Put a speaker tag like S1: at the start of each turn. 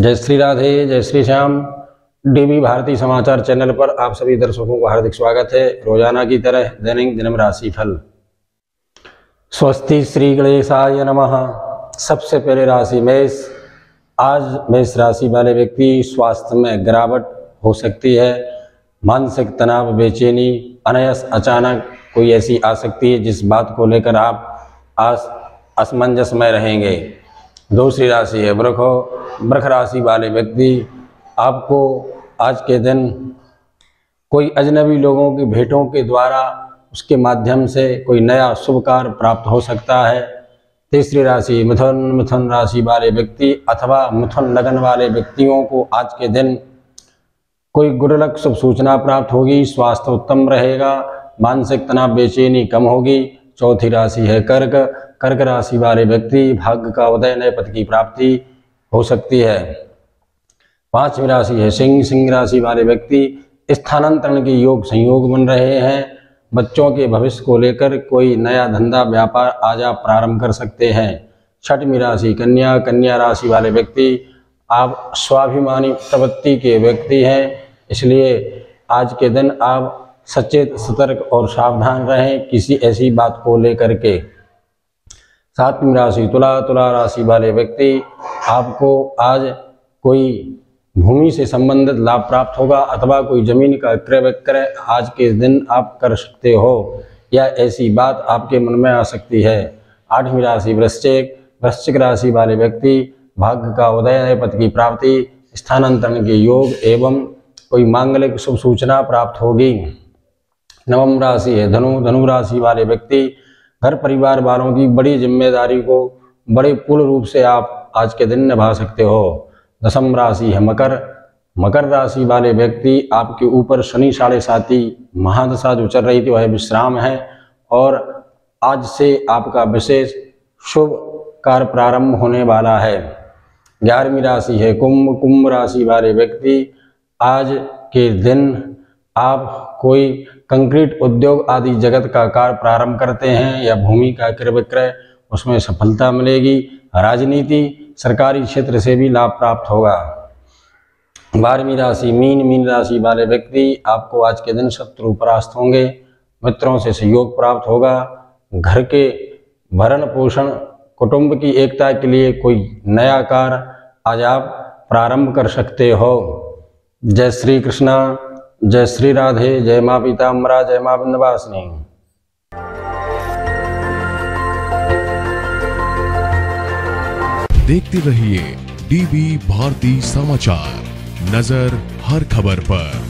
S1: जय श्री राधे, जय श्री श्याम। डीबी भारती समाचार चैनल पर आप सभी दर्शकों का हार्दिक स्वागत है। रोज़ाना की तरह दैनिक जन्म राशि फल। स्वस्ति श्री गणेशाय नमः। सबसे पहले राशि मेष। आज मेष राशि वाले व्यक्ति स्वास्थ्य में गिरावट हो सकती है। मानसिक तनाव, बेचैनी, अनयस अचानक कोई ऐसी आ सकती है, जिस बात को लेकर आप आज असमंजस में रहेंगे। दूसरी राशि है वृख वृख राशि वाले व्यक्ति, आपको आज के दिन कोई अजनबी लोगों की भेंटों के द्वारा उसके माध्यम से कोई नया शुभ कार्य प्राप्त हो सकता है। तीसरी राशि, मिथुन मिथुन राशि वाले व्यक्ति अथवा मिथुन लगन वाले व्यक्तियों को आज के दिन कोई गुरलक शुभ सूचना प्राप्त होगी। स्वास्थ्य उत्तम रहेगा, मानसिक तनाव बेचैनी कम होगी। चौथी राशि है, कर्क कर्क राशि वाले व्यक्ति भाग्य का उदय नए पद की प्राप्ति हो सकती है। पांचवी राशि है, सिंह सिंह राशि वाले व्यक्ति स्थानांतरण के योग संयोग बन रहे हैं। बच्चों के भविष्य को लेकर कोई नया धंधा व्यापार आज आप प्रारंभ कर सकते हैं। छठवीं राशि, कन्या कन्या राशि वाले व्यक्ति आप स्वाभिमानी प्रवृत्ति के व्यक्ति हैं, इसलिए आज के दिन आप सचेत, सतर्क और सावधान रहें किसी ऐसी बात को लेकर के। सातवीं राशि, तुला तुला राशि वाले व्यक्ति, आपको आज कोई भूमि से संबंधित लाभ प्राप्त होगा अथवा कोई ज़मीन का क्रय विक्रय आज के दिन आप कर सकते हो, या ऐसी बात आपके मन में आ सकती है। आठवीं राशि, वृश्चिक वृश्चिक राशि वाले व्यक्ति, भाग्य का उदय पद की प्राप्ति, स्थानांतरण के योग एवं कोई मांगलिक शुभ सूचना प्राप्त होगी। नवम राशि है। धनु धनु राशि वाले व्यक्ति, घर परिवार वालों की बड़ी ज़िम्मेदारी को बड़े पूर्ण रूप से आप आज के दिन निभा सकते हो। दसम राशि है मकर। मकर राशि वाले व्यक्ति, आपके ऊपर शनि साढ़े साथी महादशा जो चल रही थी, वह विश्राम है और आज से आपका विशेष शुभ कार्य प्रारंभ होने वाला है। ग्यारहवीं राशि है कुंभ। कुंभ राशि वाले व्यक्ति, आज के दिन आप कोई कंक्रीट उद्योग आदि जगत का कार्य प्रारंभ करते हैं या भूमि का क्रय विक्रय, उसमें सफलता मिलेगी। राजनीति सरकारी क्षेत्र से भी लाभ प्राप्त होगा। बारहवीं राशि, मीन मीन राशि वाले व्यक्ति आपको आज के दिन शत्रु परास्त होंगे। मित्रों से सहयोग प्राप्त होगा। घर के भरण पोषण, कुटुंब की एकता के लिए कोई नया कार्य आज आप प्रारंभ कर सकते हो। जय श्री कृष्णा। जय श्री राधे, जय माँ पीताम्बरा, जय माँ बिंदवासिनी
S2: देखते रहिए डीबी भारती समाचार, नज़र हर खबर पर।